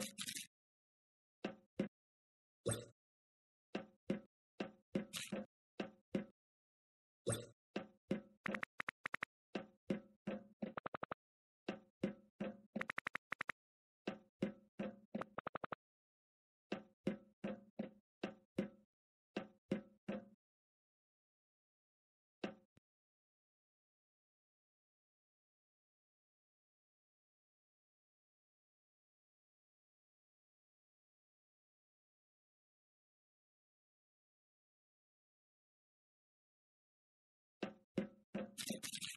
you Thank you.